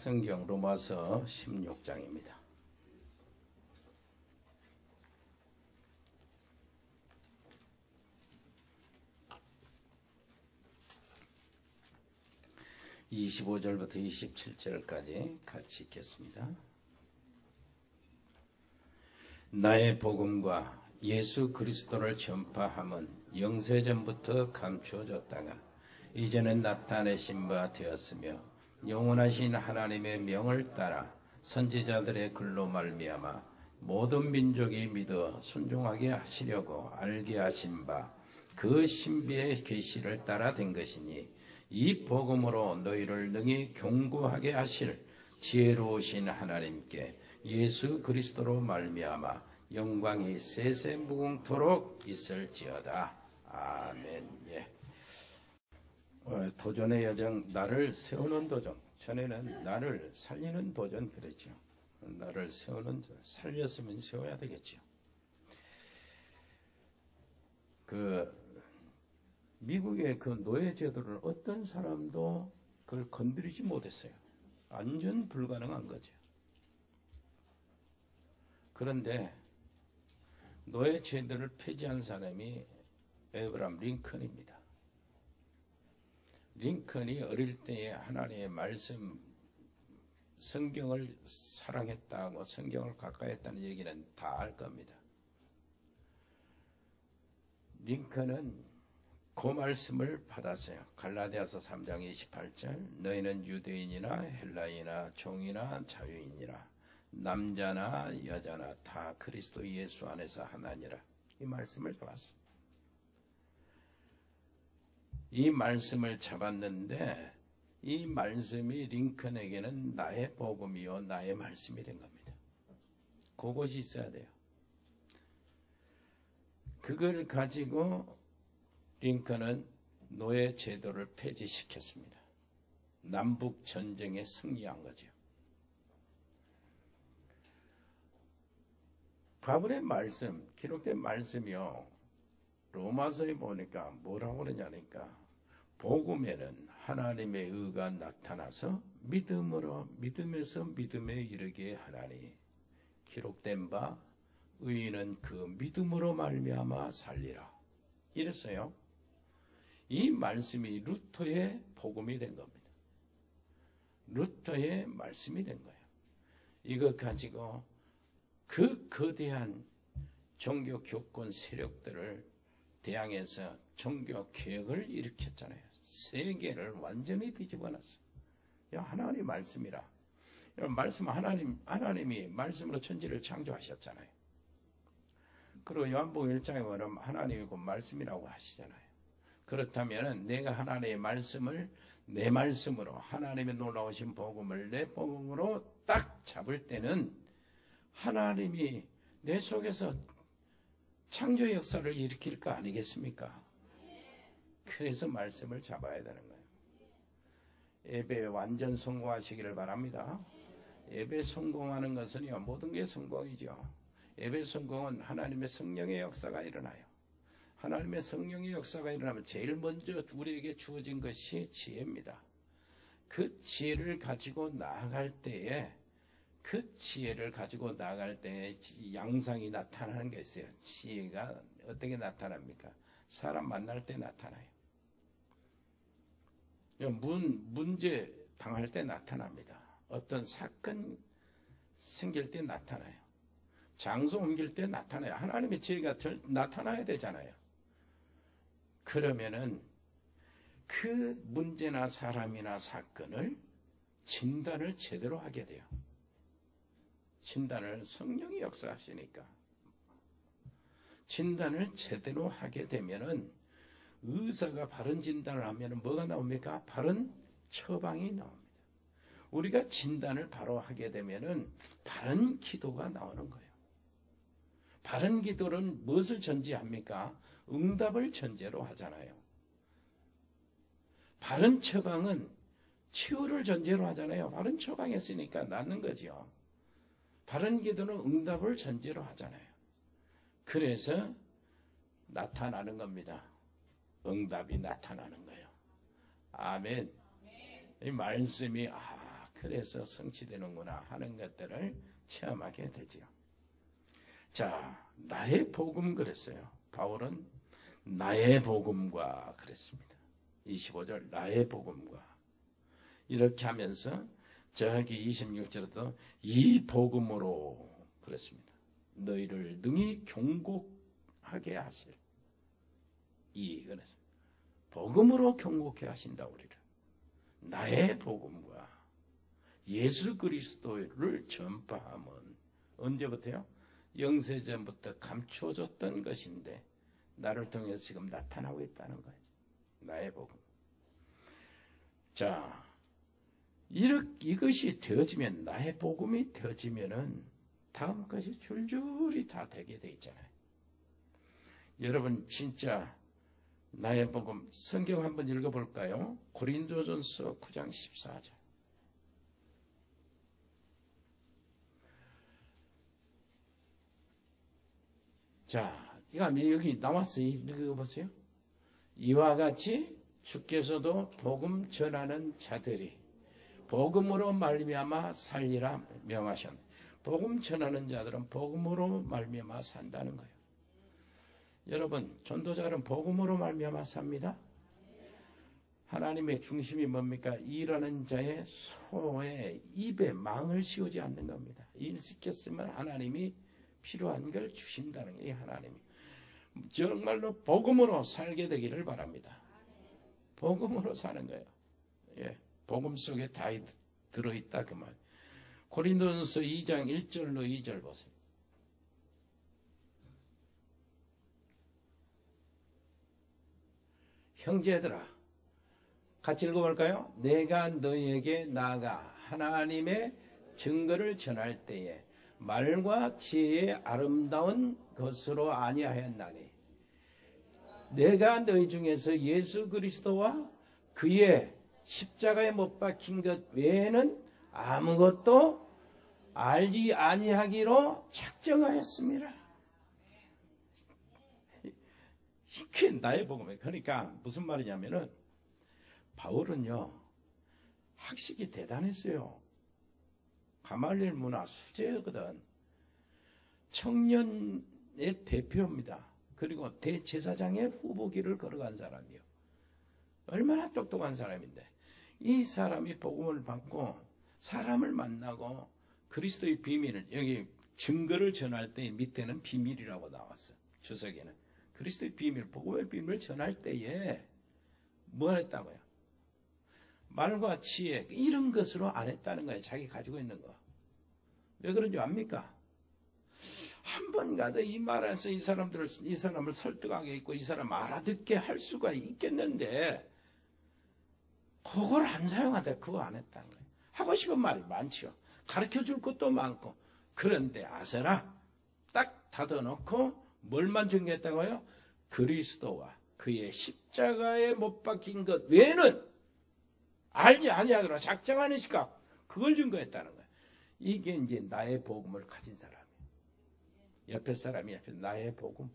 성경 로마서 16장입니다. (25절부터) (27절까지) 같이 읽겠습니다. 나의 복음과 예수 그리스도를 전파함은 영세전부터 감추어졌다가 이제는 나타내신 바 되었으며 영원하신 하나님의 명을 따라 선지자들의 글로 말미암아 모든 민족이 믿어 순종하게 하시려고 알게 하신 바 그 신비의 계시를 따라 된 것이니 이 복음으로 너희를 능히 경고하게 하실 지혜로우신 하나님께 예수 그리스도로 말미암아 영광이 세세 무궁토록 있을지어다. 아멘. 예. 어, 도전의 여정, 나를 세우는 도전. 전에는 나를 살리는 도전 그랬죠. 나를 세우는, 살렸으면 세워야 되겠죠. 그, 미국의 그 노예제도를 어떤 사람도 그걸 건드리지 못했어요. 완전 불가능한 거죠. 그런데 노예제도를 폐지한 사람이 에브람 링컨입니다. 링컨이 어릴 때에 하나님의 말씀, 성경을 사랑했다고 성경을 가까이 했다는 얘기는 다 알 겁니다. 링컨은 그 말씀을 받았어요. 갈라디아서 3장 28절 너희는 유대인이나 헬라이나 종이나 자유인이나 남자나 여자나 다 그리스도 예수 안에서 하나니라. 이 말씀을 잡았어. 이 말씀을 잡았는데 이 말씀이 링컨에게는 나의 복음이요 나의 말씀이 된 겁니다. 그것이 있어야 돼요. 그걸 가지고 링컨은 노예 제도를 폐지시켰습니다. 남북 전쟁에 승리한 거죠. 바울의 말씀, 기록된 말씀이요. 로마서에 보니까 뭐라고 그러냐니까 복음에는 하나님의 의가 나타나서 믿음으로 믿음에서 믿음에 이르게 하나니 기록된 바 의인은 그 믿음으로 말미암아 살리라 이랬어요. 이 말씀이 루터의 복음이 된 겁니다. 루터의 말씀이 된 거예요. 이거 가지고 그 거대한 종교 교권 세력들을 대항해서 종교 개혁을 일으켰잖아요. 세계를 완전히 뒤집어 놨어요. 하나님 말씀이라. 말씀 하나님 하나님이 말씀으로 천지를 창조하셨잖아요. 그리고 요한복음 1장에 보면 하나님이 그 말씀이라고 하시잖아요. 그렇다면 내가 하나님의 말씀을 내 말씀으로 하나님의 놀라우신 복음을 내 복음으로 딱 잡을 때는 하나님이 내 속에서 창조 역사를 일으킬 거 아니겠습니까? 그래서 말씀을 잡아야 되는 거예요. 예배 완전 성공하시기를 바랍니다. 예배 성공하는 것은요, 모든 게 성공이죠. 예배 성공은 하나님의 성령의 역사가 일어나요. 하나님의 성령의 역사가 일어나면 제일 먼저 우리에게 주어진 것이 지혜입니다. 그 지혜를 가지고 나아갈 때에 그 지혜를 가지고 나갈 때 양상이 나타나는 게 있어요. 지혜가 어떻게 나타납니까? 사람 만날 때 나타나요. 문, 문제 당할 때 나타납니다. 어떤 사건 생길 때 나타나요. 장소 옮길 때 나타나요. 하나님의 지혜가 나타나야 되잖아요. 그러면은 그 문제나 사람이나 사건을 진단을 제대로 하게 돼요. 진단을 성령이 역사하시니까. 진단을 제대로 하게 되면은 의사가 바른 진단을 하면 뭐가 나옵니까? 바른 처방이 나옵니다. 우리가 진단을 바로 하게 되면은 바른 기도가 나오는 거예요. 바른 기도는 무엇을 전제합니까? 응답을 전제로 하잖아요. 바른 처방은 치유를 전제로 하잖아요. 바른 처방했으니까 낫는 거죠. 바른 기도는 응답을 전제로 하잖아요. 그래서 나타나는 겁니다. 응답이 나타나는 거예요. 아멘. 이 말씀이 아 그래서 성취되는구나 하는 것들을 체험하게 되지요. 자, 나의 복음 그랬어요. 바울은 나의 복음과 그랬습니다. 25절 나의 복음과 이렇게 하면서 저기 26절에도 이 복음으로 그랬습니다. 너희를 능히 경고하게 하실 이 그랬습니다. 복음으로 경고케 하신다 우리를 나의 복음과 예수 그리스도를 전파함은 언제부터요? 영세전부터 감추어졌던 것인데 나를 통해서 지금 나타나고 있다는 거예요. 나의 복음. 자, 이것이 되어지면 나의 복음이 되어지면은 다음 것이 줄줄이 다 되게 돼 있잖아요. 여러분 진짜 나의 복음 성경 한번 읽어볼까요? 고린도전서 9장 14절. 자, 여기 나왔어요. 읽어보세요. 이와 같이 주께서도 복음 전하는 자들이 복음으로 말미암아 살리라 명하셨네. 복음 전하는 자들은 복음으로 말미암아 산다는 거예요. 여러분, 전도자는 복음으로 말미암아 삽니다. 하나님의 중심이 뭡니까? 일하는 자의 소의 입에 망을 씌우지 않는 겁니다. 일 시켰으면 하나님이 필요한 걸 주신다는 게 하나님이. 정말로 복음으로 살게 되기를 바랍니다. 복음으로 사는 거예요. 예. 복음 속에 다 들어있다 그 말. 고린도전서 2장 1절로 2절 보세요. 형제들아 같이 읽어볼까요? 내가 너희에게 나아가 하나님의 증거를 전할 때에 말과 지혜의 아름다운 것으로 아니하였나니 내가 너희 중에서 예수 그리스도와 그의 십자가에 못 박힌 것 외에는 아무것도 알지 아니하기로 작정하였습니다. 이게 나의 복음이에요. 그러니까 무슨 말이냐면은 바울은요 학식이 대단했어요. 가말릴 문화 수제거든. 청년의 대표입니다. 그리고 대제사장의 후보기를 걸어간 사람이요. 얼마나 똑똑한 사람인데 이 사람이 복음을 받고 사람을 만나고 그리스도의 비밀을 여기 증거를 전할 때 밑에는 비밀이라고 나왔어. 주석에는 그리스도의 비밀, 복음의 비밀을 전할 때에 뭐 했다고요? 말과 지혜 이런 것으로 안 했다는 거예요. 자기 가지고 있는 거. 왜 그런지 압니까? 한 번 가서 이 말에서 이 사람들을 이 사람을 설득하게 있고 이 사람 알아듣게 할 수가 있겠는데 그걸 안 사용하다 그거 안 했다는 거예요. 하고 싶은 말이 많지요. 가르쳐 줄 것도 많고 그런데 아세라 딱 닫아놓고 뭘만 증거했다고요? 그리스도와 그의 십자가에 못 박힌 것 외에는 알지 아니하기로 작정하니까 그걸 증거했다는 거예요. 이게 이제 나의 복음을 가진 사람이에요. 옆에 사람이 옆에 나의 복음.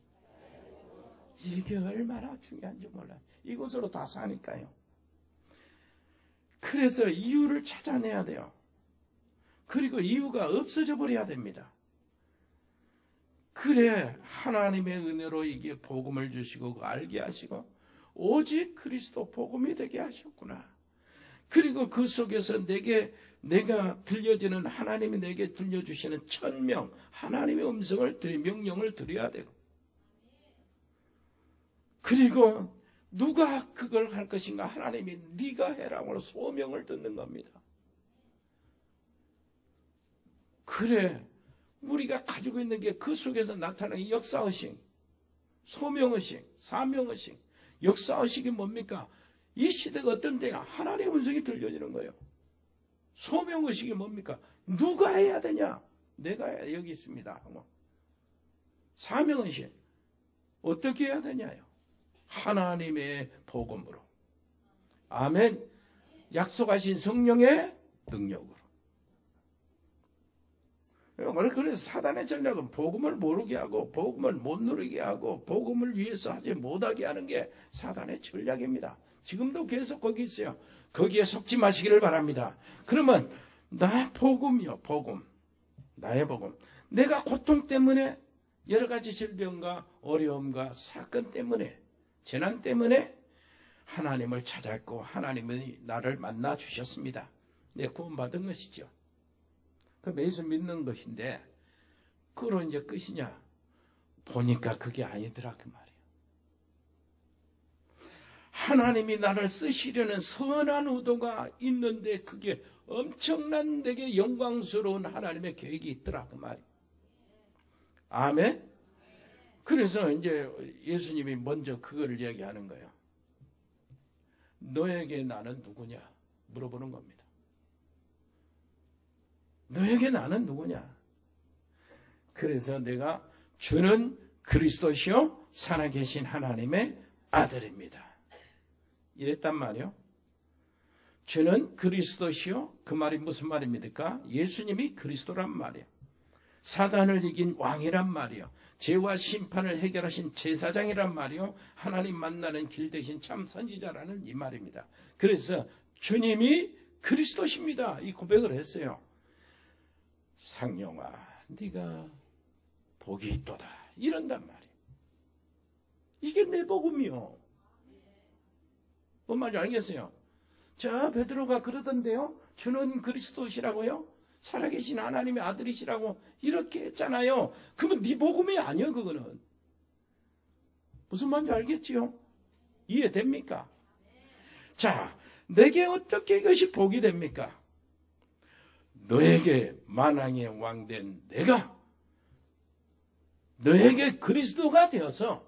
이게 얼마나 중요한지 몰라요. 이것으로 다 사니까요. 그래서 이유를 찾아내야 돼요. 그리고 이유가 없어져 버려야 됩니다. 그래 하나님의 은혜로 이게 복음을 주시고 알게 하시고 오직 그리스도 복음이 되게 하셨구나. 그리고 그 속에서 내게 내가 들려지는 하나님이 내게 들려주시는 천명 하나님의 음성을 드리 명령을 드려야 되고 그리고 누가 그걸 할 것인가 하나님이 네가 해라고 소명을 듣는 겁니다. 그래 우리가 가지고 있는 게 그 속에서 나타나는 역사의식, 소명의식, 사명의식, 역사의식이 뭡니까? 이 시대가 어떤 때가 하나님의 음성이 들려지는 거예요. 소명의식이 뭡니까? 누가 해야 되냐? 내가 여기 있습니다. 사명의식. 어떻게 해야 되냐요? 하나님의 복음으로. 아멘. 약속하신 성령의 능력으로. 그래서 사단의 전략은 복음을 모르게 하고 복음을 못 누리게 하고 복음을 위해서 하지 못하게 하는 게 사단의 전략입니다. 지금도 계속 거기 있어요. 거기에 속지 마시기를 바랍니다. 그러면 나의 복음이요, 복음. 나의 복음. 내가 고통 때문에 여러 가지 질병과 어려움과 사건 때문에 재난 때문에 하나님을 찾았고 하나님이 나를 만나 주셨습니다. 내 구원받은 것이죠. 그 예수 믿는 것인데 그로 이제 끝이냐? 보니까 그게 아니더라 그 말이에요. 하나님이 나를 쓰시려는 선한 의도가 있는데 그게 엄청난 되게 영광스러운 하나님의 계획이 있더라 그 말이에요. 아멘. 그래서 이제 예수님이 먼저 그걸 이야기하는 거예요. 너에게 나는 누구냐? 물어보는 겁니다. 너에게 나는 누구냐? 그래서 내가 주는 그리스도시요 살아계신 하나님의 아들입니다. 이랬단 말이요. 주는 그리스도시요 그 말이 무슨 말입니까? 예수님이 그리스도란 말이에요. 사단을 이긴 왕이란 말이요. 죄와 심판을 해결하신 제사장이란 말이요. 하나님 만나는 길 대신 참 선지자라는 이 말입니다. 그래서 주님이 그리스도십니다. 이 고백을 했어요. 상용아, 네가 복이 있도다. 이런단 말이에요. 이게 내 복음이요. 뭔 말인지 알겠어요? 저 베드로가 그러던데요. 주는 그리스도시라고요. 살아계신 하나님의 아들이시라고 이렇게 했잖아요. 그러면 네 복음이 아니요 그거는. 무슨 말인지 알겠지요? 이해됩니까? 자, 내게 어떻게 이것이 복이 됩니까? 너에게 만왕의 왕 된 내가 너에게 그리스도가 되어서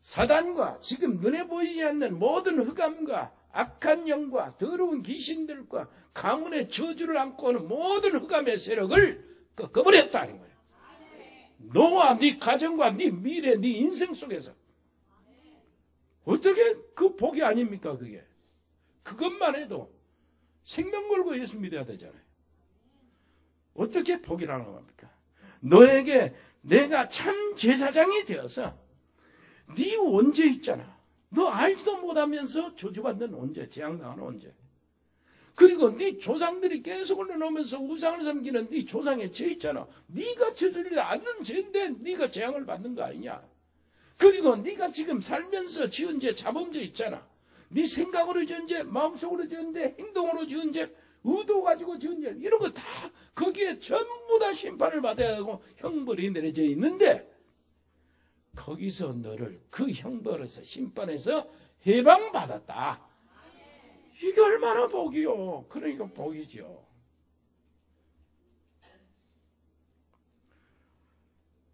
사단과 지금 눈에 보이지 않는 모든 흑암과 악한 영과 더러운 귀신들과 가문의 저주를 안고 오는 모든 흑암의 세력을 꺾어버렸다는 거예요. 너와 네 가정과 네 미래, 네 인생 속에서 어떻게 그 복이 아닙니까 그게? 그것만 해도 생명 걸고 예수 믿어야 되잖아요. 어떻게 복이라는 겁니까? 너에게 내가 참 제사장이 되어서 네 원죄 있잖아. 너 알지도 못하면서 저주받는 원죄, 재앙당하는 원죄. 그리고 네 조상들이 계속 올려놓으면서 우상을 섬기는 네 조상의 죄 있잖아. 네가 저지르지 않는 죄인데 네가 재앙을 받는 거 아니냐. 그리고 네가 지금 살면서 지은 죄, 자범죄 있잖아. 네 생각으로 지은 죄, 마음속으로 지은 죄, 행동으로 지은 죄, 의도 가지고 지은 죄, 이런 거 다 거기에 전부 다 심판을 받아야 하고 형벌이 내려져 있는데 거기서 너를 그 형벌에서 심판에서 해방받았다. 이게 얼마나 복이요. 그러니까 복이죠.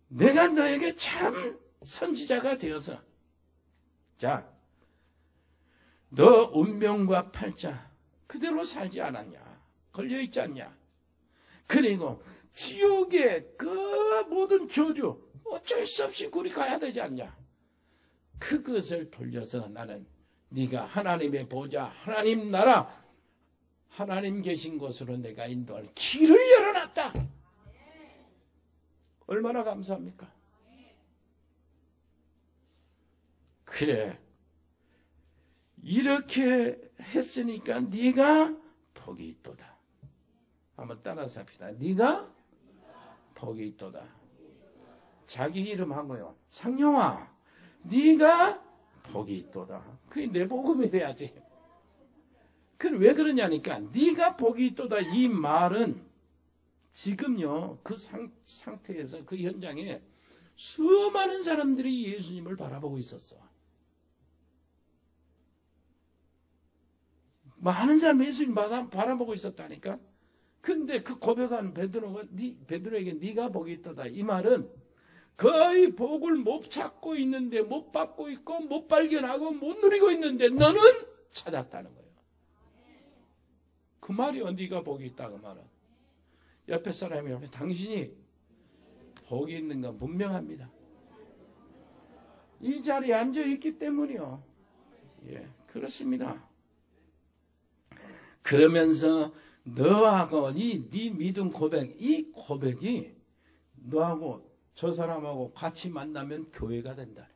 내가 너에게 참 선지자가 되어서 자, 너 운명과 팔자 그대로 살지 않았냐? 걸려 있지 않냐? 그리고 지옥의 그 모든 저주 어쩔 수 없이 구리 가야 되지 않냐? 그것을 돌려서 나는 네가 하나님의 보좌, 하나님 나라, 하나님 계신 곳으로 내가 인도할 길을 열어놨다. 얼마나 감사합니까? 그래. 이렇게 했으니까 네가 복이 있도다. 한번 따라서 합시다. 네가 복이 있도다. 자기 이름 하고요. 상용아, 네가 복이 있도다. 그게 내 복음이 돼야지. 그왜 그러냐니까 네가 복이 있도다 이 말은 지금요 그 상, 상태에서 그 현장에 수많은 사람들이 예수님을 바라보고 있었어. 많은 사람이 예수님 바라보고 있었다니까. 근데 그 고백한 베드로가 네, 베드로에게 네가 복이 있다다 이 말은 거의 복을 못 찾고 있는데 못 받고 있고 못 발견하고 못 누리고 있는데 너는 찾았다는 거예요. 그 말이요. 네가 복이 있다 그 말은. 옆에 사람이 옆에 당신이 복이 있는 건 분명합니다. 이 자리에 앉아 있기 때문이요. 예, 그렇습니다. 그러면서 너하고 이네 믿음 고백, 이 고백이 너하고 저 사람하고 같이 만나면 교회가 된다.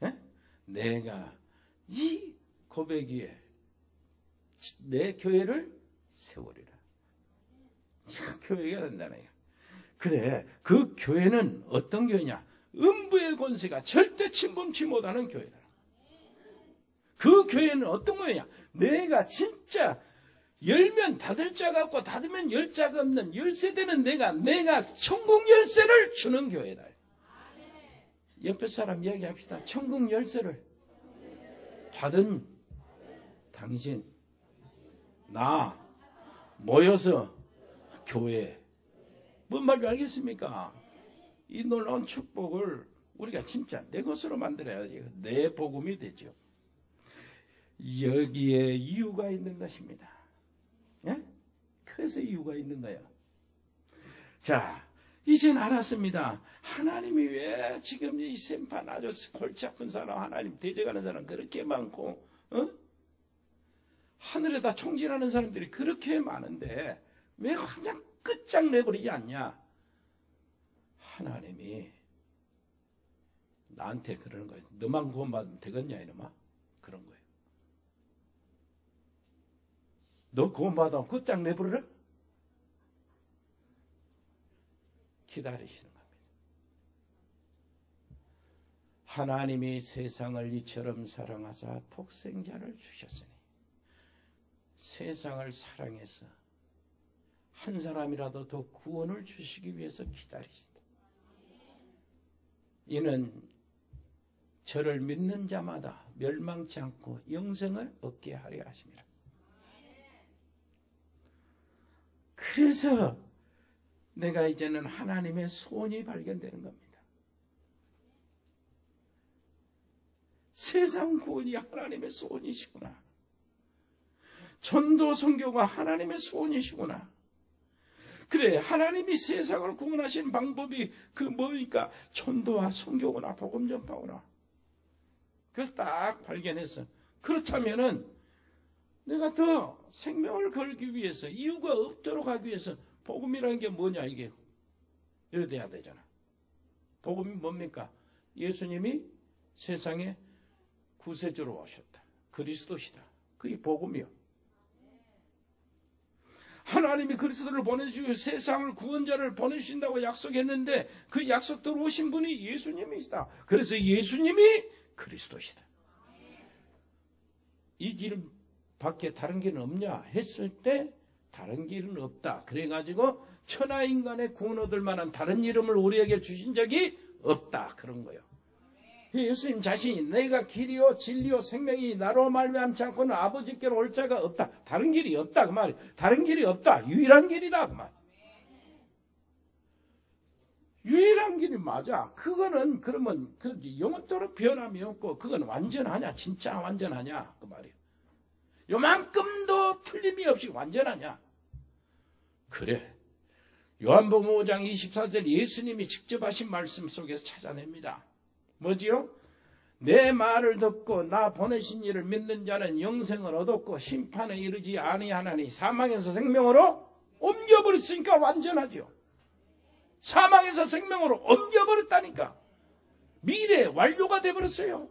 네? 내가 이 고백 위에 내 교회를 세월이라. 교회가 된다네요. 그래, 그 교회는 어떤 교회냐? 음부의 권세가 절대 침범치 못하는 교회다. 그 교회는 어떤 거냐? 내가 진짜 열면 닫을 자가 없고 닫으면 열 자가 없는 열쇠되는 내가 내가 천국 열쇠를 주는 교회다. 옆에 사람 이야기합시다. 천국 열쇠를 받은 당신 나 모여서 교회 뭔 말인지 알겠습니까? 이 놀라운 축복을 우리가 진짜 내 것으로 만들어야지 내 복음이 되죠. 여기에 이유가 있는 것입니다. 예? 그래서 이유가 있는 거예요. 자, 이젠 알았습니다. 하나님이 왜 지금 이 심판 아주 골치 아픈 사람, 하나님 대적하는 사람 그렇게 많고, 어? 하늘에다 총질하는 사람들이 그렇게 많은데, 왜 그냥 끝장내버리지 않냐? 하나님이 나한테 그러는 거예요. 너만 구원받으면 되겠냐, 이놈아? 그런 거예요. 너 구원받으면 끝장내버려라? 기다리시는 겁니다. 하나님이 세상을 이처럼 사랑하사 독생자를 주셨으니 세상을 사랑해서 한 사람이라도 더 구원을 주시기 위해서 기다리신다. 이는 저를 믿는 자마다 멸망치 않고 영생을 얻게 하려 하십니다. 그래서 내가 이제는 하나님의 소원이 발견되는 겁니다. 세상 구원이 하나님의 소원이시구나. 전도 선교가 하나님의 소원이시구나. 그래 하나님이 세상을 구원하시는 방법이 그 뭐니까 전도와 선교구나 복음 전파구나. 그걸 딱 발견했어. 그렇다면은 내가 더 생명을 걸기 위해서 이유가 없도록 하기 위해서 복음이라는 게 뭐냐 이게 이래 돼야 되잖아. 복음이 뭡니까? 예수님이 세상에 구세주로 오셨다. 그리스도시다. 그게 복음이요. 하나님이 그리스도를 보내주시고 세상을 구원자를 보내주신다고 약속했는데 그 약속대로 오신 분이 예수님이시다. 그래서 예수님이 그리스도시다. 이 길 밖에 다른 길은 없냐 했을 때 다른 길은 없다. 그래가지고 천하 인간의 구원 얻을 만한 다른 이름을 우리에게 주신 적이 없다. 그런 거예요. 예수님 자신이 내가 길이요 진리요 생명이 나로 말미암지 않고는 아버지께로 올 자가 없다. 다른 길이 없다 그 말이. 다른 길이 없다. 유일한 길이다 그 말. 유일한 길이 맞아. 그거는 그러면 그 영원토록 변함이 없고 그건 완전하냐 진짜 완전하냐 그 말이에요. 요만큼도 틀림이 없이 완전하냐? 그래. 요한복음 5장 24절 예수님이 직접 하신 말씀 속에서 찾아냅니다. 뭐지요? 내 말을 듣고 나 보내신 이를 믿는 자는 영생을 얻었고 심판에 이르지 아니하나니 사망에서 생명으로 옮겨버렸으니까 완전하죠. 사망에서 생명으로 옮겨버렸다니까. 미래 완료가 돼버렸어요.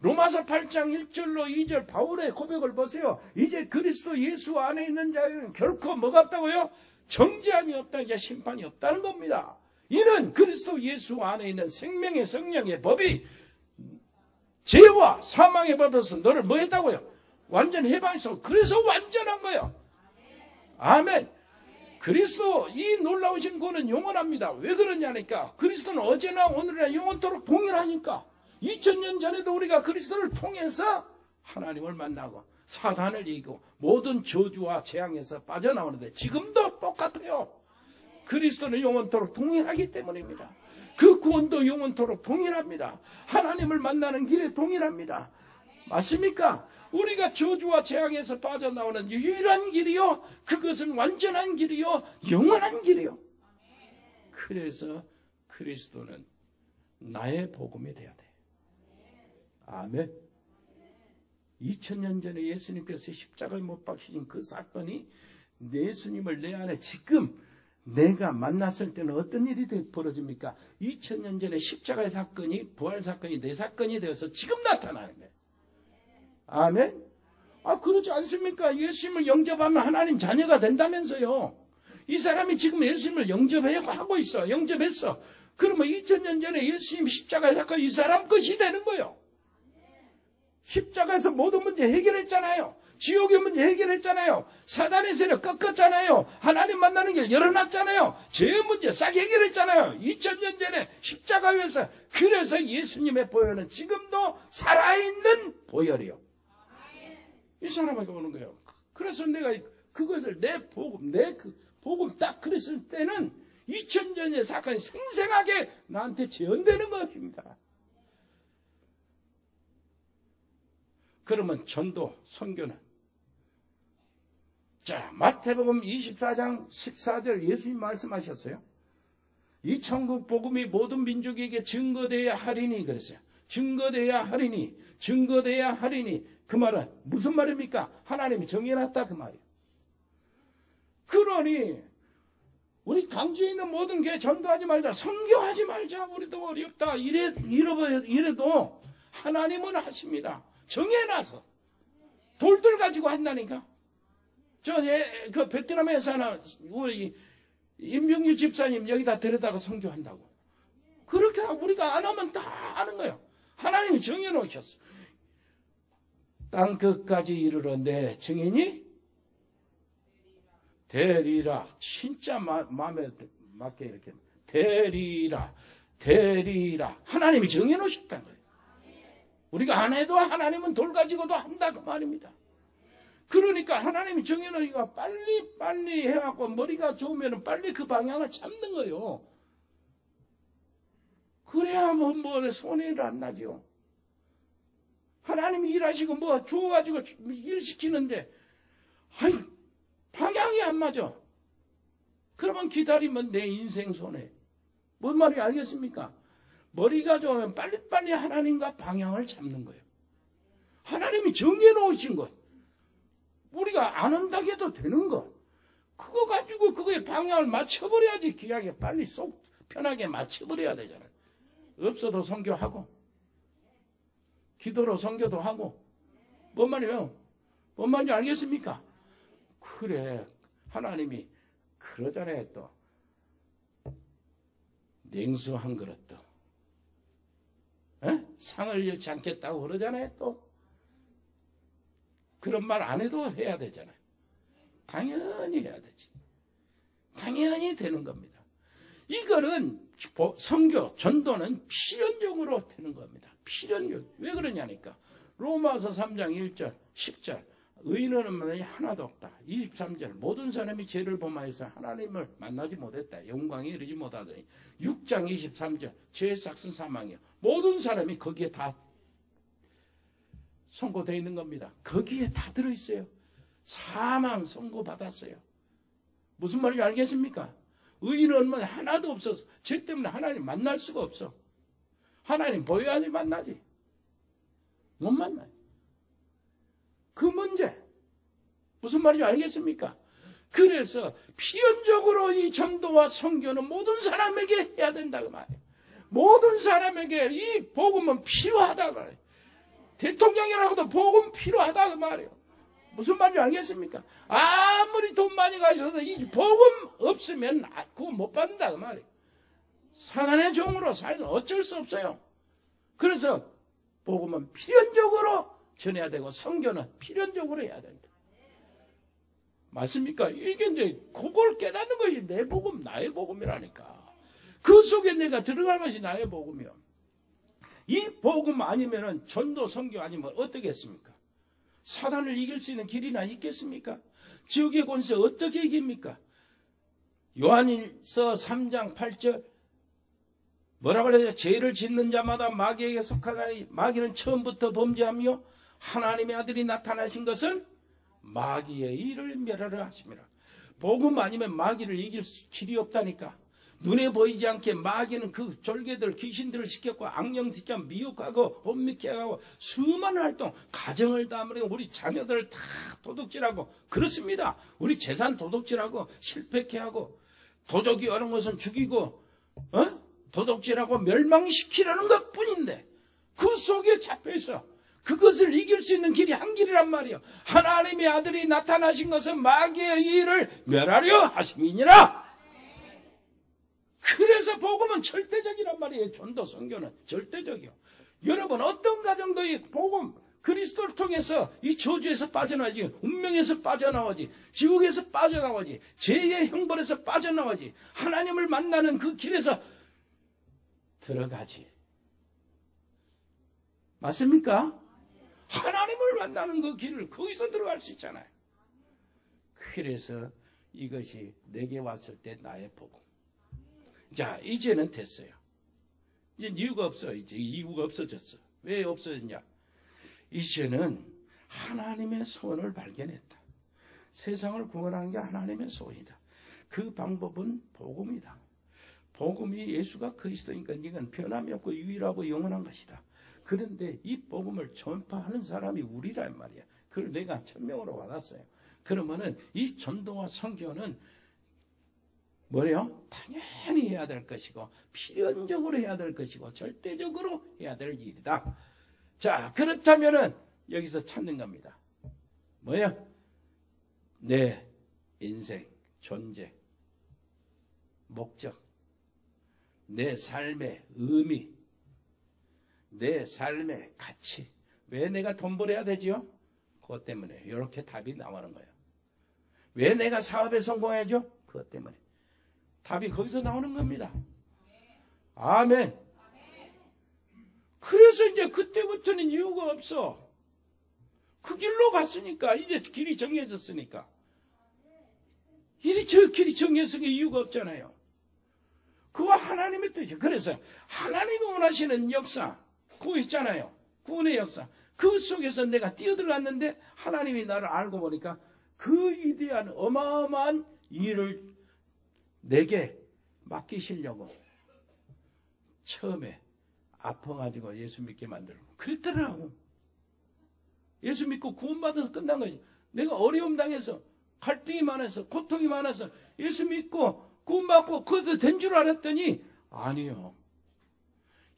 로마서 8장 1절로 2절 바울의 고백을 보세요. 이제 그리스도 예수 안에 있는 자에는 결코 뭐가 없다고요? 정죄함이 없다, 이제 심판이 없다는 겁니다. 이는 그리스도 예수 안에 있는 생명의 성령의 법이 죄와 사망의 법에서 너를 뭐 했다고요? 완전 해방했어. 그래서 완전한 거예요. 아멘. 그리스도 이 놀라우신 구는 영원합니다. 왜 그러냐니까 그리스도는 어제나 오늘이나 영원토록 동일하니까. 2000년 전에도 우리가 그리스도를 통해서 하나님을 만나고 사단을 이기고 모든 저주와 재앙에서 빠져나오는데 지금도 똑같아요. 그리스도는 영원토록 동일하기 때문입니다. 그 구원도 영원토록 동일합니다. 하나님을 만나는 길에 동일합니다. 맞습니까? 우리가 저주와 재앙에서 빠져나오는 유일한 길이요. 그것은 완전한 길이요. 영원한 길이요. 그래서 그리스도는 나의 복음이 되어야 돼. 아멘. 2000년 전에 예수님께서 십자가에 못 박히신 그 사건이 예수님을 내 안에 지금 내가 만났을 때는 어떤 일이 벌어집니까? 2000년 전에 십자가의 사건이 부활 사건이 내 사건이 되어서 지금 나타나는 거예요. 아멘. 아, 그렇지 않습니까? 예수님을 영접하면 하나님 자녀가 된다면서요. 이 사람이 지금 예수님을 영접하고 있어. 영접했어. 그러면 2000년 전에 예수님 십자가에 사건 이 사람 것이 되는 거예요. 십자가에서 모든 문제 해결했잖아요. 지옥의 문제 해결했잖아요. 사단의 세력 꺾었잖아요. 하나님 만나는 길 열어놨잖아요. 죄의 문제 싹 해결했잖아요. 2000년 전에 십자가 위에서 그래서 예수님의 보혈은 지금도 살아있는 보혈이요. 이 사람에게 오는 거예요. 그래서 내가 그것을 내 복음, 내 그 복음 딱 그랬을 때는 2000년의 사건이 생생하게 나한테 재현되는 것입니다. 그러면 전도, 선교는 자, 마태복음 24장 14절 예수님 말씀하셨어요. 이 천국 복음이 모든 민족에게 증거되어야 하리니 그랬어요. 증거되어야 하리니, 증거되어야 하리니 그 말은 무슨 말입니까? 하나님이 정해놨다 그 말이에요. 그러니 우리 강주에 있는 모든 게 전도하지 말자, 성교하지 말자, 우리도 어렵다. 이래, 이래도 하나님은 하십니다. 정해놔서. 돌들 가지고 한다니까. 저, 예, 그 베트남에 사는 우리 임병규 집사님 여기다 데려다가 성교한다고. 그렇게 우리가 안 하면 다 하는 거예요. 하나님이 정해놓으셨어. 땅 끝까지 이르러 내 증인이 되리라. 진짜 마, 마음에 맞게 이렇게. 되리라. 되리라. 하나님이 정해놓으셨다는 거예요. 우리가 안 해도 하나님은 돌 가지고도 한다 그 말입니다. 그러니까 하나님이 정해놓으니까 빨리 빨리 해갖고 머리가 좋으면 빨리 그 방향을 잡는 거예요. 그래야 뭐, 뭐 손해를 안 나죠. 하나님이 일하시고 뭐 좋아가지고 일 시키는데 아니 방향이 안 맞아. 그러면 기다리면 내 인생 손해. 뭔 말인지 알겠습니까? 머리가 좋으면 빨리빨리 하나님과 방향을 잡는 거예요. 하나님이 정해놓으신 것. 우리가 안 한다고 해도 되는 것. 그거 가지고 그거에 방향을 맞춰버려야지 기하게 빨리 쏙 편하게 맞춰버려야 되잖아요. 없어도 성교하고 기도로 성교도 하고 뭔 말이에요? 뭔 말인지 알겠습니까? 그래 하나님이 그러잖아요 또 냉수 한 그릇도 에? 상을 잃지 않겠다고 그러잖아요 또. 그런 말 안 해도 해야 되잖아요. 당연히 해야 되지. 당연히 되는 겁니다. 이거는 성교 전도는 필연적으로 되는 겁니다. 필연적 왜 그러냐니까. 로마서 3장 1절 10절 의인은 하나도 없다. 23절 모든 사람이 죄를 범하여서 하나님을 만나지 못했다. 영광에 이르지 못하더니 6장 23절 죄의 싹슨 사망이요. 모든 사람이 거기에 다 선고되어 있는 겁니다. 거기에 다 들어있어요. 사망 선고 받았어요. 무슨 말인지 알겠습니까? 의인은 하나도 없어서 죄 때문에 하나님 만날 수가 없어. 하나님 보여야지 만나지. 못 만나요. 그 문제. 무슨 말인지 알겠습니까? 그래서 필연적으로 이 전도와 성교는 모든 사람에게 해야 된다고 말이에요. 모든 사람에게 이 복음은 필요하다고 말이에요. 대통령이라고도 복음 필요하다고 말이에요. 무슨 말인지 알겠습니까? 아무리 돈 많이 가셔도 이 복음 없으면 그거 못 받는다고 말이에요. 사단의 종으로 살면 어쩔 수 없어요. 그래서 복음은 필연적으로 전해야 되고 성교는 필연적으로 해야 된다. 맞습니까? 이게 이제 그걸 깨닫는 것이 내 복음, 나의 복음이라니까. 그 속에 내가 들어갈 것이 나의 복음이요. 이 복음 아니면은 전도 성교 아니면 어떻겠습니까? 사단을 이길 수 있는 길이나 있겠습니까? 지옥의 권세 어떻게 이깁니까? 요한일서 3장 8절 뭐라 그래요? 죄를 짓는 자마다 마귀에게 속하나니 마귀는 처음부터 범죄하며 하나님의 아들이 나타나신 것은 마귀의 일을 멸하려 하심이라. 복음 아니면 마귀를 이길 길이 없다니까. 눈에 보이지 않게 마귀는 그 졸개들, 귀신들을 시켰고 악령시켜 미혹하고 혼미케 하고 수많은 활동, 가정을 다물고 우리 자녀들을 다 도둑질하고 그렇습니다. 우리 재산 도둑질하고 실패케 하고 도적이 어는 것은 죽이고 어? 도둑질하고 멸망시키려는 것 뿐인데 그 속에 잡혀 있어. 그것을 이길 수 있는 길이 한 길이란 말이요. 하나님의 아들이 나타나신 것은 마귀의 일을 멸하려 하심이니라. 그래서 복음은 절대적이란 말이에요. 전도 성교는 절대적이요. 여러분 어떤 가정도 이 복음 그리스도를 통해서 이 저주에서 빠져나오지 운명에서 빠져나오지 지옥에서 빠져나오지 죄의 형벌에서 빠져나오지 하나님을 만나는 그 길에서 들어가지 맞습니까? 하나님을 만나는 그 길을 거기서 들어갈 수 있잖아요. 그래서 이것이 내게 왔을 때 나의 복음. 자, 이제는 됐어요. 이제 이유가 없어. 이제 이유가 없어졌어. 왜 없어졌냐? 이제는 하나님의 손을 발견했다. 세상을 구원하는 게 하나님의 손이다. 그 방법은 복음이다. 복음이 예수가 그리스도니까 이건 변함이 없고 유일하고 영원한 것이다. 그런데 이 복음을 전파하는 사람이 우리란 말이야. 그걸 내가 천명으로 받았어요. 그러면은 이 전도와 선교는 뭐래요? 당연히 해야 될 것이고 필연적으로 해야 될 것이고 절대적으로 해야 될 일이다. 자 그렇다면은 여기서 찾는 겁니다. 뭐야? 내 인생, 존재, 목적, 내 삶의 의미, 내 삶의 가치. 왜 내가 돈 벌어야 되지요? 그것 때문에 이렇게 답이 나오는 거예요. 왜 내가 사업에 성공해야죠? 그것 때문에. 답이 거기서 나오는 겁니다. 아멘. 그래서 이제 그때부터는 이유가 없어. 그 길로 갔으니까 이제 길이 정해졌으니까. 이리 저 길이 정해졌으니 이유가 없잖아요. 그거 하나님의 뜻이에요. 그래서 하나님이 원하시는 역사, 그거 있잖아요. 구원의 역사. 그 속에서 내가 뛰어들어갔는데 하나님이 나를 알고 보니까 그 위대한 어마어마한 일을 내게 맡기시려고 처음에 아파가지고 예수 믿게 만들고 그랬더라고. 예수 믿고 구원받아서 끝난 거지. 내가 어려움 당해서 갈등이 많아서 고통이 많아서 예수 믿고 구원받고 그것도 된 줄 알았더니 아니요.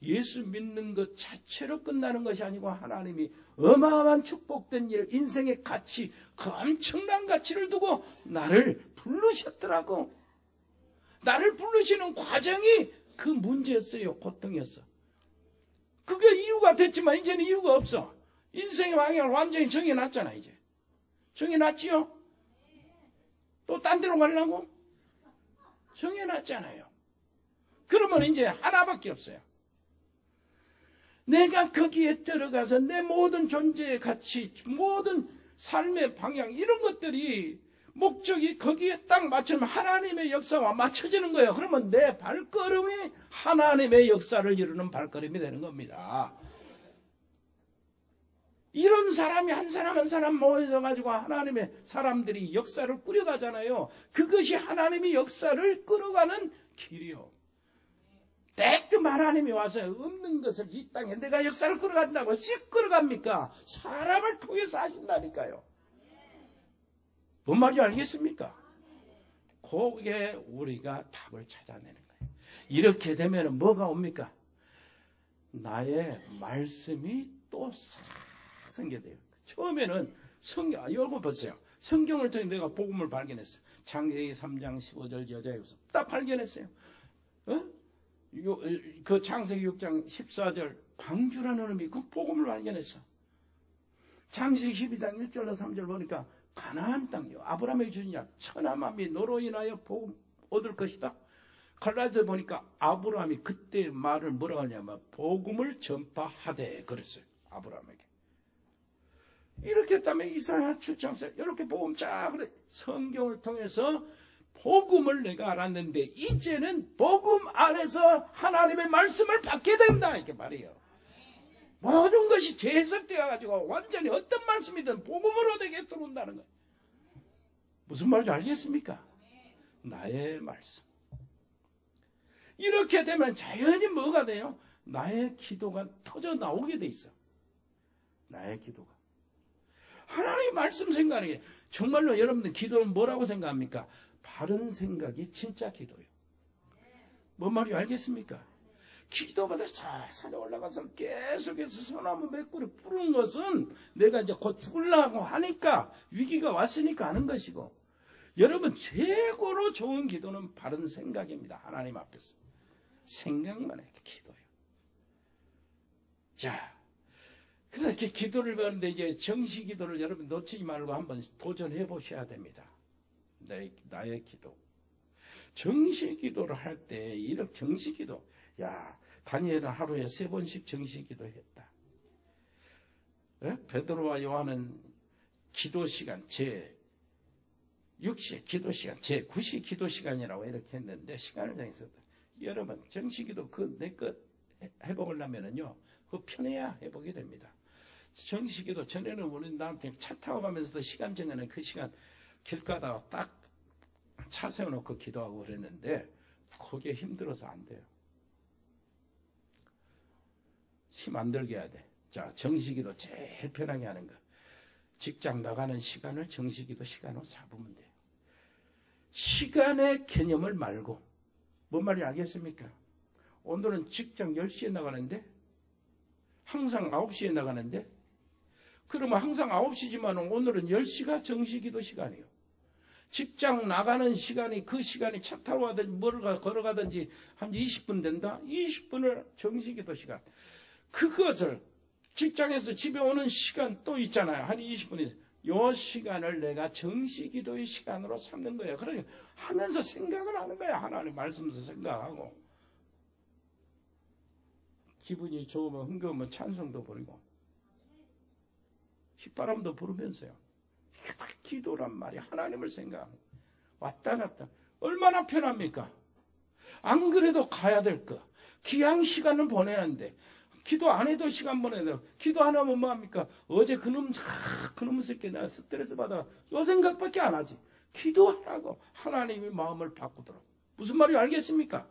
예수 믿는 것 자체로 끝나는 것이 아니고 하나님이 어마어마한 축복된 일, 인생의 가치, 그 엄청난 가치를 두고 나를 부르셨더라고. 나를 부르시는 과정이 그 문제였어요. 고통이었어. 그게 이유가 됐지만 이제는 이유가 없어. 인생의 방향을 완전히 정해놨잖아, 이제. 정해놨지요? 또 딴 데로 가려고? 정해놨잖아요. 그러면 이제 하나밖에 없어요. 내가 거기에 들어가서 내 모든 존재의 가치, 모든 삶의 방향, 이런 것들이 목적이 거기에 딱 맞추면 하나님의 역사와 맞춰지는 거예요. 그러면 내 발걸음이 하나님의 역사를 이루는 발걸음이 되는 겁니다. 이런 사람이 한 사람 한 사람 모여가지고 하나님의 사람들이 역사를 꾸려가잖아요. 그것이 하나님의 역사를 끌어가는 길이요. 대뜸 하나님이 와서 없는 것을 이 땅에 내가 역사를 끌어간다고 씩 끌어갑니까? 사람을 통해서 하신다니까요. 뭔 말인지 알겠습니까? 거기에 우리가 답을 찾아내는 거예요. 이렇게 되면 뭐가 옵니까? 나의 말씀이 또싹 생겨돼요. 처음에는 성경, 이거 보세요. 성경을 통해 내가 복음을 발견했어. 창세기 3장 15절 여자의 모습 딱 발견했어요. 어? 요, 그 창세기 6장 14절 방주라는 의미 그 복음을 발견했어. 창세기 12장 1절로 3절 보니까 가나안 땅이요. 아브라함에게 주신 약 천하만이 너로 인하여 복음 얻을 것이다. 갈라디아 보니까 아브라함이 그때 말을 뭐라고 하냐면 복음을 전파하되 그랬어요. 아브라함에게. 이렇게 했다면 이사야 7장세 이렇게 복음 쫙 그래 성경을 통해서 복음을 내가 알았는데 이제는 복음 안에서 하나님의 말씀을 받게 된다 이렇게 말이에요. 모든 것이 재해석되어 가지고 완전히 어떤 말씀이든 복음으로 내게 들어온다는 거예요. 무슨 말인지 알겠습니까? 나의 말씀. 이렇게 되면 자연히 뭐가 돼요? 나의 기도가 터져 나오게 돼 있어. 나의 기도가. 하나님의 말씀 생각하는 게 정말로 여러분들 기도는 뭐라고 생각합니까? 바른 생각이 진짜 기도예요. 뭔 말인지 알겠습니까? 기도받아 산에 올라가서 계속해서 소나무 맥구리 뿌는 것은 내가 이제 곧 죽으려고 하니까 위기가 왔으니까 하는 것이고 여러분 최고로 좋은 기도는 바른 생각입니다. 하나님 앞에서 생각만 해 기도요. 자, 그렇게 기도를 배우는데 이제 정시 기도를 여러분 놓치지 말고 한번 도전해 보셔야 됩니다. 내, 나의 기도. 정시 기도를 할 때 이렇게 정시 기도. 야, 다니엘은 하루에 세 번씩 정시 기도했다. 예? 베드로와 요한은 기도 시간 제 6시 기도 시간 제 9시 기도 시간이라고 이렇게 했는데 시간을 정했었다. 여러분 정시 기도 그 내것 회복을하면은요. 그 편해야 회복이 됩니다. 정시 기도 전에는 우리 나한테 차 타고 가면서도 시간 정해는 그 시간 길 가다가 딱 차 세워놓고 기도하고 그랬는데 그게 힘들어서 안 돼요. 힘 안 들게 해야 돼. 자, 정시기도 제일 편하게 하는 거. 직장 나가는 시간을 정시기도 시간으로 잡으면 돼요. 시간의 개념을 말고, 뭔 말인지 알겠습니까? 오늘은 직장 10시에 나가는데, 항상 9시에 나가는데, 그러면 항상 9시지만 오늘은 10시가 정시기도 시간이에요. 직장 나가는 시간이 그 시간이 차 타고 가든지 뭘 걸어가든지 한 20분 된다? 20분을 정시기도 시간. 그것을 직장에서 집에 오는 시간 또 있잖아요. 한 20분이. 요 시간을 내가 정시기도의 시간으로 삼는 거예요. 그러니 하면서 생각을 하는 거예요. 하나님 말씀에서 생각하고. 기분이 좋으면 흥겨우면 찬송도 부르고. 휘바람도 부르면서요. 기도란 말이야. 하나님을 생각하고. 왔다 갔다. 얼마나 편합니까? 안 그래도 가야 될 거. 귀한 시간을 보내는데 기도 안 해도 시간 보내야 돼요. 기도 안 하면 뭐합니까? 어제 그놈, 아, 그놈 새끼 내가 스트레스 받아. 요 생각밖에 안 하지. 기도하라고 하나님의 마음을 바꾸도록. 무슨 말인지 알겠습니까?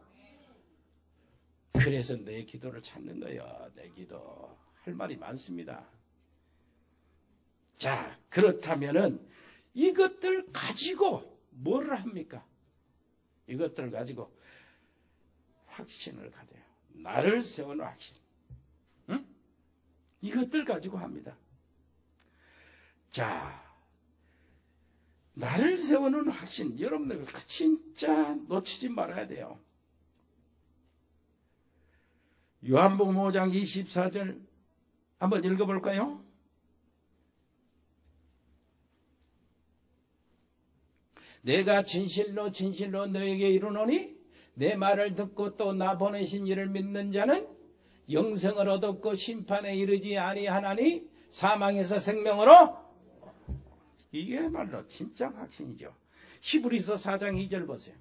그래서 내 기도를 찾는 거예요. 내 기도. 할 말이 많습니다. 자, 그렇다면은 이것들 가지고 뭘 합니까? 이것들 가지고 확신을 가져요. 나를 세우는 확신. 이것들 가지고 합니다. 자, 나를 세우는 확신, 여러분들 진짜 놓치지 말아야 돼요. 요한복음 5장 24절 한번 읽어볼까요? 내가 진실로 진실로 너에게 이르노니 내 말을 듣고 또 나 보내신 이를 믿는 자는 영생을 얻었고 심판에 이르지 아니하나니 사망에서 생명으로 이게 말로 진짜 확신이죠. 히브리서 4장 2절 보세요.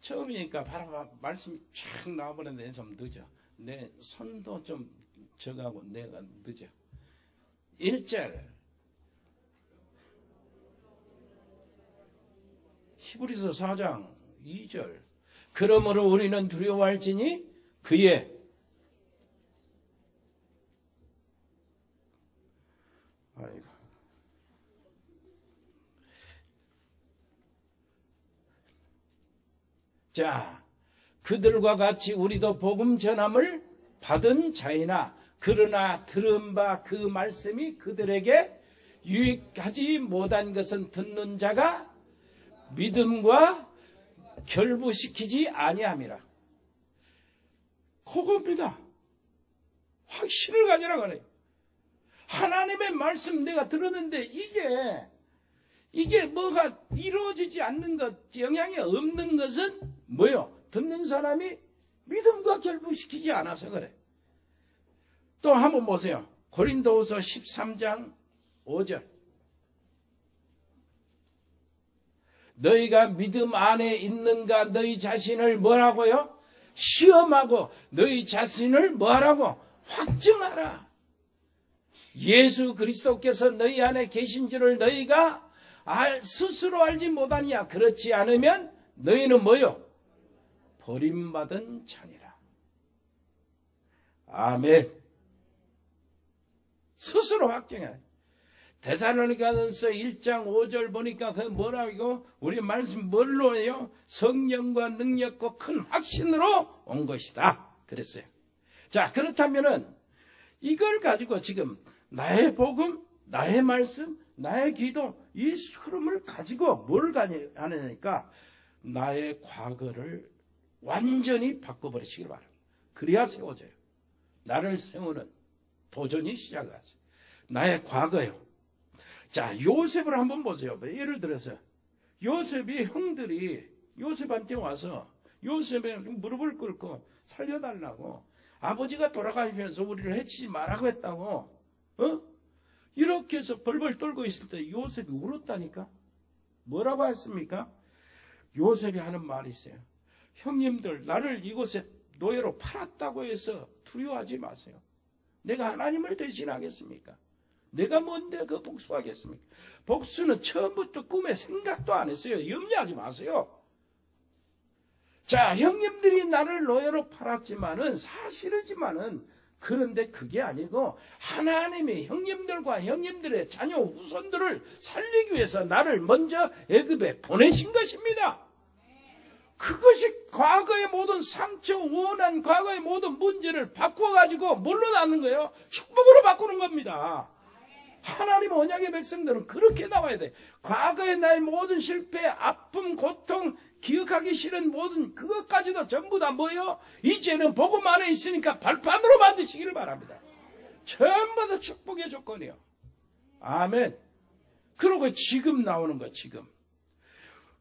처음이니까 바로 말씀이 쫙 나와버렸는데 좀 늦어. 내 손도 좀 저가고 내가 늦어. 1절 히브리서 4장 2절. 그러므로 우리는 두려워할지니 그의 아이고. 자, 그들과 같이 우리도 복음 전함을 받은 자이나 그러나 들은 바 그 말씀이 그들에게 유익하지 못한 것은 듣는 자가 믿음과 결부시키지 아니함이라. 그겁니다. 확신을 가지라 그래요. 하나님의 말씀 내가 들었는데 이게 이게 뭐가 이루어지지 않는 것, 영향이 없는 것은 뭐요? 듣는 사람이 믿음과 결부시키지 않아서 그래. 또 한번 보세요. 고린도후서 13장 5절. 너희가 믿음 안에 있는가 너희 자신을 뭐라고요? 시험하고 너희 자신을 뭐하라고? 확증하라. 예수 그리스도께서 너희 안에 계신 줄을 너희가 알, 스스로 알지 못하냐. 그렇지 않으면 너희는 뭐요? 버림받은 자니라. 아멘. 스스로 확증해. 대사로니가서 1장 5절 보니까 그 뭐라고 우리 말씀 뭘로 해요? 성령과 능력과 큰 확신으로 온 것이다. 그랬어요. 자, 그렇다면은 이걸 가지고 지금 나의 복음, 나의 말씀, 나의 기도 이 흐름을 가지고 뭘 하느니까 나의 과거를 완전히 바꿔버리시길 바랍니다. 그래야 세워져요. 나를 세우는 도전이 시작하죠. 나의 과거요. 자, 요셉을 한번 보세요. 예를 들어서 요셉이 형들이 요셉한테 와서 요셉의 무릎을 꿇고 살려달라고 아버지가 돌아가시면서 우리를 해치지 말라고 했다고 어? 이렇게 해서 벌벌 떨고 있을 때 요셉이 울었다니까 뭐라고 했습니까? 요셉이 하는 말이 있어요. 형님들 나를 이곳에 노예로 팔았다고 해서 두려워하지 마세요. 내가 하나님을 대신하겠습니까? 내가 뭔데 그 복수하겠습니까? 복수는 처음부터 꿈에 생각도 안 했어요. 염려하지 마세요. 자, 형님들이 나를 노예로 팔았지만은 사실이지만은 그런데 그게 아니고 하나님이 형님들과 형님들의 자녀 후손들을 살리기 위해서 나를 먼저 애굽에 보내신 것입니다. 그것이 과거의 모든 상처, 원한 과거의 모든 문제를 바꿔가지고 뭘로 낳는 거예요? 축복으로 바꾸는 겁니다. 하나님 언약의 백성들은 그렇게 나와야 돼. 과거의 나의 모든 실패, 아픔, 고통, 기억하기 싫은 모든 그것까지도 전부 다 뭐요? 이제는 복음 안에 있으니까 발판으로 만드시기를 바랍니다. 전부 다 축복의 조건이요. 아멘. 그리고 지금 나오는 거, 지금.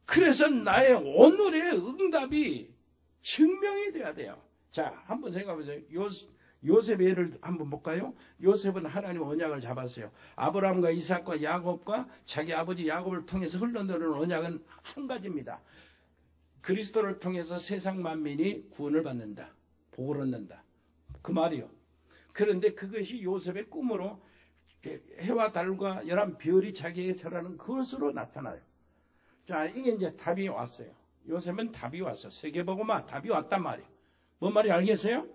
그래서 나의 오늘의 응답이 증명이 돼야 돼요. 자, 한번 생각해보세요. 요, 요셉의 예를 한번 볼까요? 요셉은 하나님 언약을 잡았어요. 아브라함과 이삭과 야곱과 자기 아버지 야곱을 통해서 흘러내리는 언약은 한 가지입니다. 그리스도를 통해서 세상 만민이 구원을 받는다. 복을 얻는다. 그 말이요. 그런데 그것이 요셉의 꿈으로 해와 달과 열한 별이 자기에게 절하는 그것으로 나타나요. 자, 이게 이제 답이 왔어요. 요셉은 답이 왔어. 세계보고마 답이 왔단 말이에요. 뭔 말이 알겠어요?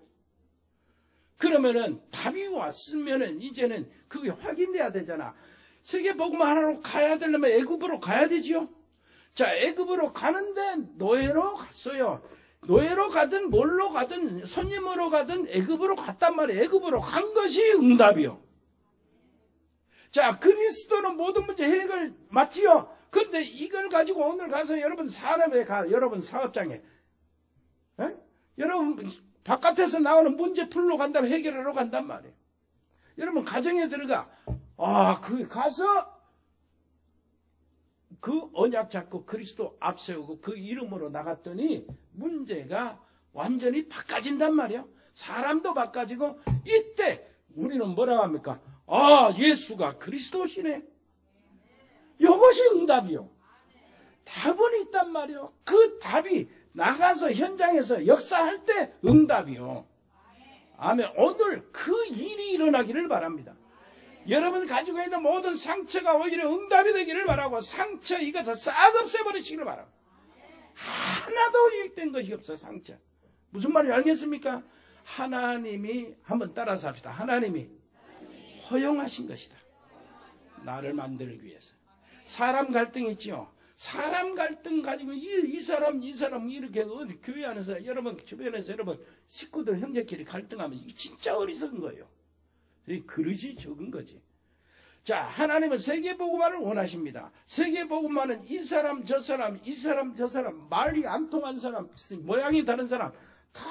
그러면은 답이 왔으면은 이제는 그게 확인돼야 되잖아. 세계 복음 하나로 가야 되려면 애굽으로 가야 되지요. 자, 애굽으로 가는데 노예로 갔어요. 노예로 가든 뭘로 가든 손님으로 가든 애굽으로 갔단 말이에요. 애굽으로 간 것이 응답이요. 자, 그리스도는 모든 문제 해결 맞지요? 근데 이걸 가지고 오늘 가서 여러분 사람에 가, 여러분 사업장에, 에? 여러분 바깥에서 나오는 문제 풀러 간다면 해결하러 간단 말이에요. 여러분 가정에 들어가 아, 그 가서 그 언약 잡고 그리스도 앞세우고 그 이름으로 나갔더니 문제가 완전히 바꿔진단 말이에요. 사람도 바꿔지고 이때 우리는 뭐라고 합니까? 아, 예수가 그리스도시네. 이것이 응답이요. 답은 있단 말이요. 그 답이 나가서 현장에서 역사할 때 응답이요. 아멘. 오늘 그 일이 일어나기를 바랍니다. 여러분 가지고 있는 모든 상처가 오히려 응답이 되기를 바라고 상처 이거 다싹 없애버리시기를 바라고 하나도 유익된 것이 없어 상처. 무슨 말인지 알겠습니까? 하나님이 한번 따라서 합시다. 하나님이 허용하신 것이다. 나를 만들기 위해서. 사람 갈등 있지요. 사람 갈등 가지고 이, 이 사람 이 사람 이렇게 어디 교회 안에서 여러분 주변에서 여러분 식구들 형제끼리 갈등하면 진짜 어리석은 거예요. 그릇이 적은 거지. 자, 하나님은 세계보고만을 원하십니다. 세계보고만은 이 사람, 저 사람, 이 사람, 저 사람, 말이 안 통한 사람, 모양이 다른 사람, 다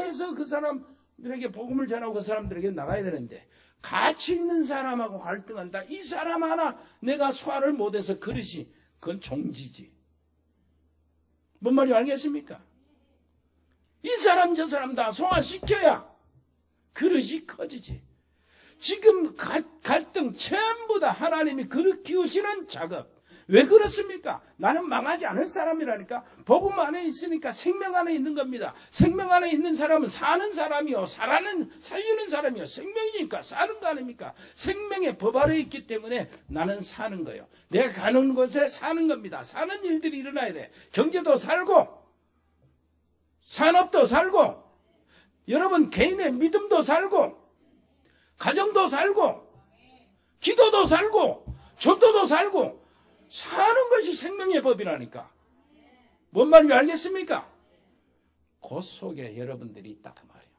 해서 그 사람들에게 복음을 전하고 그 사람들에게 나가야 되는데, 가치 있는 사람하고 갈등한다. 이 사람 하나 내가 소화를 못해서 그릇이 그건 종지지. 뭔 말인지 알겠습니까? 이 사람 저 사람 다 소화시켜야 그릇이 커지지. 지금 갈등 전부 다 하나님이 그릇 키우시는 작업. 왜 그렇습니까? 나는 망하지 않을 사람이라니까. 복음 안에 있으니까 생명 안에 있는 겁니다. 생명 안에 있는 사람은 사는 사람이요. 살아는, 살리는 사람이요. 생명이니까 사는 거 아닙니까? 생명의 법 아래 있기 때문에 나는 사는 거예요. 내가 가는 곳에 사는 겁니다. 사는 일들이 일어나야 돼. 경제도 살고, 산업도 살고, 여러분 개인의 믿음도 살고, 가정도 살고, 기도도 살고, 전도도 살고 사는 것이 생명의 법이라니까. 뭔 말인지 알겠습니까? 그 속에 여러분들이 있다 그 말이에요.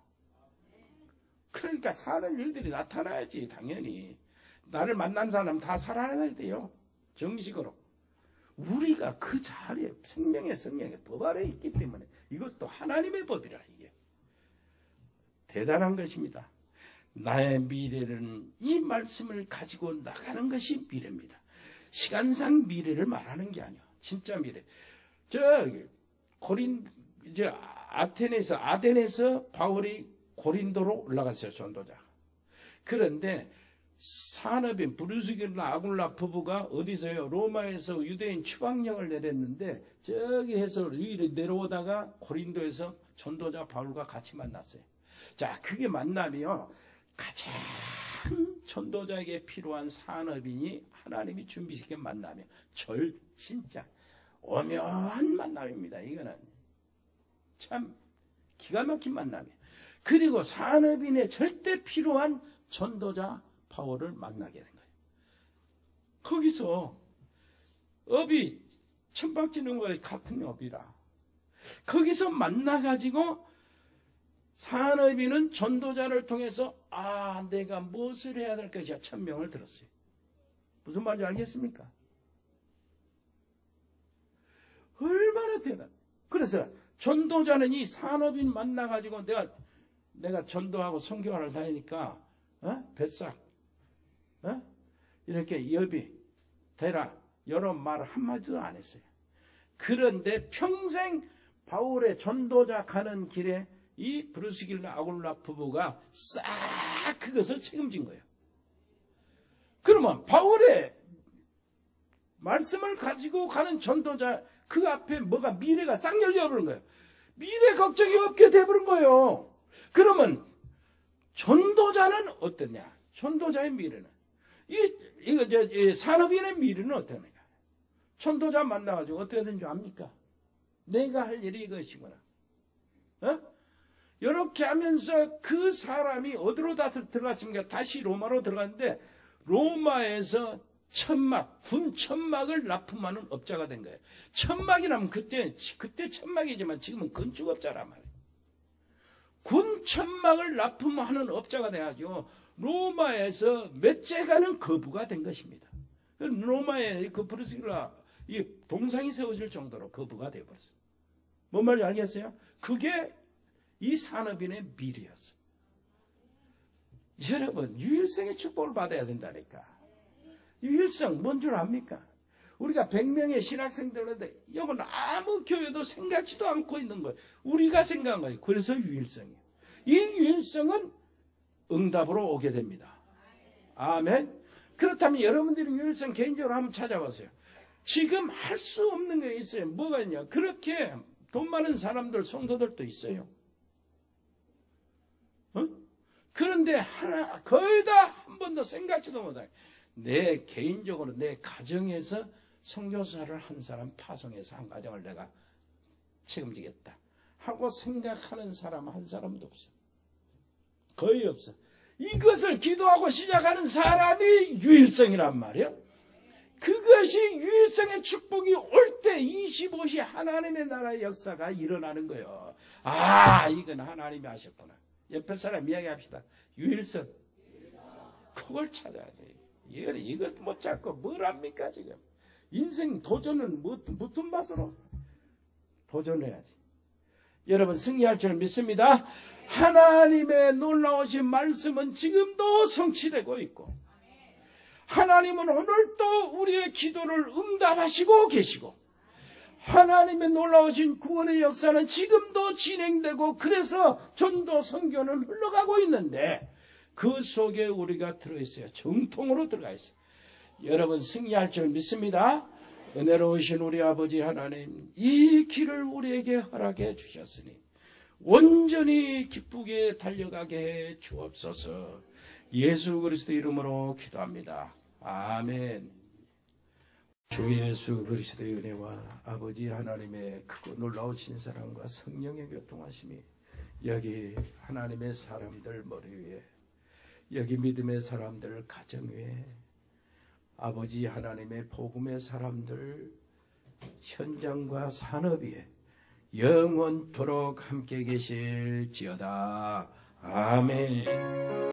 그러니까 사는 일들이 나타나야지 당연히. 나를 만난 사람 다 살아나야 돼요. 정식으로. 우리가 그 자리에 생명의 성령의 법 아래 있기 때문에 이것도 하나님의 법이라 이게. 대단한 것입니다. 나의 미래는 이 말씀을 가지고 나가는 것이 미래입니다. 시간상 미래를 말하는 게 아니야. 진짜 미래. 저 고린 저 아테네에서 아덴에서 바울이 고린도로 올라갔어요. 전도자. 그런데 산업인 브루스길라 아굴라 부부가 어디서요? 로마에서 유대인 추방령을 내렸는데 저기 해서 위로 내려오다가 고린도에서 전도자 바울과 같이 만났어요. 자, 그게 만나면 가장 전도자에게 필요한 산업인이 하나님이 준비시킨 만남이에요. 절 진짜 오묘한 만남입니다. 이거는 참 기가 막힌 만남이에요. 그리고 산업인의 절대 필요한 전도자 파워를 만나게 된 거예요. 거기서 업이 천박지는 거에 같은 업이라. 거기서 만나가지고 산업인은 전도자를 통해서 아 내가 무엇을 해야 될 것이야 천명을 들었어요. 무슨 말인지 알겠습니까? 얼마나 대단. 그래서 전도자는 이 산업인 만나가지고 내가 내가 전도하고 성교하러 다니니까 어? 뱃삭 어? 이렇게 여비 대라 여러 말 한마디도 안 했어요. 그런데 평생 바울의 전도자 가는 길에 이 브루스길라 아굴라 부부가 싹 그것을 책임진 거예요. 그러면 바울의 말씀을 가지고 가는 전도자 그 앞에 뭐가 미래가 싹 열려버린 거예요. 미래 걱정이 없게 돼버린 거예요. 그러면 전도자는 어떠냐? 전도자의 미래는 이 이거 저 산업인의 미래는 어떠냐? 전도자 만나가지고 어떻게 된줄 압니까? 내가 할 일이 이것이구나. 어? 이렇게 하면서 그 사람이 어디로 다 들어갔습니까? 다시 로마로 들어갔는데 로마에서 천막, 군 천막을 납품하는 업자가 된 거예요. 천막이라면 그때, 그때 천막이지만 지금은 건축업자란 말이에요. 군 천막을 납품하는 업자가 돼가지고 로마에서 몇째가는 거부가 된 것입니다. 로마의 그 브루스길라 이 동상이 세워질 정도로 거부가 되어버렸어요. 뭔 말인지 알겠어요? 그게 이 산업인의 미래였어. 여러분, 유일성의 축복을 받아야 된다니까. 유일성, 뭔 줄 압니까? 우리가 100명의 신학생들인데, 이건 아무 교회도 생각지도 않고 있는 거예요. 우리가 생각한 거예요. 그래서 유일성이에요. 이 유일성은 응답으로 오게 됩니다. 아멘. 그렇다면 여러분들이 유일성 개인적으로 한번 찾아보세요. 지금 할 수 없는 게 있어요. 뭐가 있냐. 그렇게 돈 많은 사람들, 성도들도 있어요. 어? 그런데 하나, 거의 다 한 번도 생각지도 못하게. 내 개인적으로 내 가정에서 성교사를 한 사람 파송해서 한 가정을 내가 책임지겠다. 하고 생각하는 사람 한 사람도 없어. 거의 없어. 이것을 기도하고 시작하는 사람이 유일성이란 말이에요. 그것이 유일성의 축복이 올 때 25시 하나님의 나라의 역사가 일어나는 거예요. 아, 이건 하나님이 하셨구나. 옆에 사람 이야기합시다. 유일성. 그걸 찾아야 돼. 이것 못 찾고 뭘 합니까, 지금? 인생 도전은 무슨 맛으로 도전해야지. 여러분, 승리할 줄 믿습니다. 하나님의 놀라우신 말씀은 지금도 성취되고 있고, 하나님은 오늘도 우리의 기도를 응답하시고 계시고, 하나님의 놀라우신 구원의 역사는 지금도 진행되고 그래서 전도 선교는 흘러가고 있는데 그 속에 우리가 들어있어요. 정통으로 들어가 있어요. 여러분 승리할 줄 믿습니다. 은혜로우신 우리 아버지 하나님 이 길을 우리에게 허락해 주셨으니 온전히 기쁘게 달려가게 해 주옵소서 예수 그리스도 이름으로 기도합니다. 아멘 주 예수 그리스도의 은혜와 아버지 하나님의 크고 놀라우신 사랑과 성령의 교통하심이 여기 하나님의 사람들 머리 위에 여기 믿음의 사람들 가정 위에 아버지 하나님의 복음의 사람들 현장과 산업에 영원토록 함께 계실지어다. 아멘.